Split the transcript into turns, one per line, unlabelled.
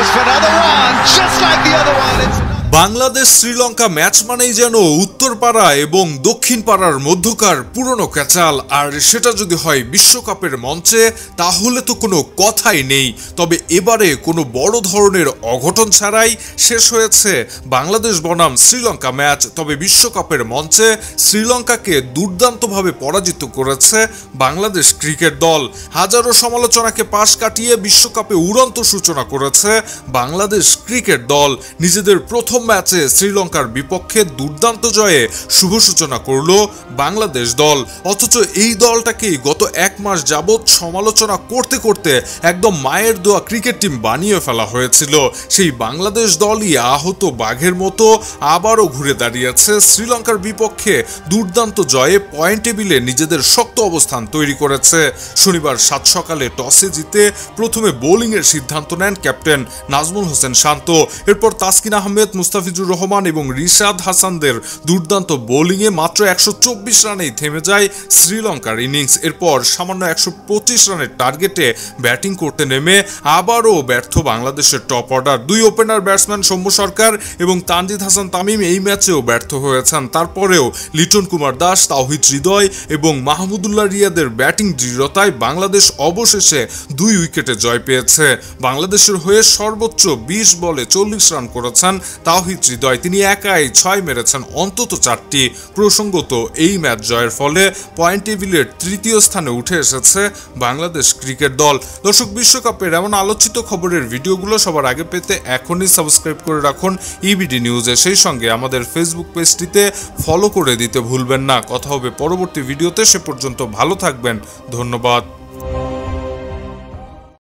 goes for another one, just like the other one.
Bangladesh Sri match মানেই যেন উত্তরপাড়া এবং দক্ষিণ পাড়ার মধ্যকার পুরনো ক্যাচাল, আর সেটা যদি হয় বিশ্বকাপের মঞ্চে, তাহলে তো কোনো কথাই নেই। তবে এবারে কোনো বড় ধরনের অঘটন ছাড়াই শেষ হয়েছে বাংলাদেশ বনাম শ্রীলঙ্কা ম্যাচ। তবে বিশ্বকাপের মঞ্চে শ্রীলঙ্কাকে দুর্দান্তভাবে পরাজিত করেছে বাংলাদেশ ক্রিকেট দল। হাজারো সমালোচনাকে পাশ কাটিয়ে বিশ্বকাপে উড়ন্ত সূচনা করেছে বাংলাদেশ ক্রিকেট দল। নিজেদের প্রথম ম্যাচে শ্রীলঙ্কার বিপক্ষে দুর্দান্ত জয়ে শুভ সূচনা করল বাংলাদেশ দল। অথচ এই দলটাকেই গত এক মাস যাবৎ সমালোচনা করতে করতে একদম মায়ের দোয়া ক্রিকেট টিম বানিয়ে ফেলা হয়েছিল। সেই বাংলাদেশ দলই আহত বাঘের মতো আবারও ঘুরে দাঁড়িয়েছে। শ্রীলঙ্কার বিপক্ষে দুর্দান্ত জয়ে পয়েন্ট টেবিলে নিজেদের শক্ত অবস্থান তৈরি করেছে। শনিবার সাত সকালে টসে জিতে প্রথমে বোলিংয়ের সিদ্ধান্ত নেন ক্যাপ্টেন নাজমুল হোসেন শান্ত। এরপর তাসকিন আহমেদ, মুস্তাফিজুর রহমান এবং রিশাদ হাসানদের দুর্দান্ত বোলিংয়ে মাত্র একশো চব্বিশ রানেই থেমে যায় শ্রীলঙ্কার ইনিংস। এরপর সামান্য একশো পঁচিশ রানের টার্গেটে ব্যাটিং করতে নেমে আবারও ব্যর্থ বাংলাদেশের টপ অর্ডার। দুই ওপেনার ব্যাটসম্যান সৌম্য সরকার এবং তানজিদ হাসান তামিম এই ম্যাচেও ব্যর্থ হয়েছেন। তারপরেও লিটন কুমার দাস, তাওহিদ হৃদয় এবং মাহমুদুল্লাহ রিয়াদের ব্যাটিং দৃঢ়তায় বাংলাদেশ অবশেষে দুই উইকেটে জয় পেয়েছে। বাংলাদেশের হয়ে সর্বোচ্চ বিশ বলে চল্লিশ রান করেছেন তাওহিদ হৃদয়। তিনি একাই ছয় মেরেছেন, অন্তত চারটি প্রসঙ্গত এই ম্যাচ জয়ের ফলে পয়েন্ট টেবিলের তৃতীয় স্থানে উঠে এসেছে বাংলাদেশ ক্রিকেট দল। দর্শক, বিশ্বকাপের এমন আলোচিত খবরের ভিডিওগুলো সবার আগে পেতে এখনই সাবস্ক্রাইব করে রাখুন। ইবিডি নিউজে সেই সঙ্গে আমাদের ফেসবুক পেজটিতে ফলো করে দিতে ভুলবেন না। কথা হবে পরবর্তী ভিডিওতে। সে পর্যন্ত ভালো থাকবেন। ধন্যবাদ।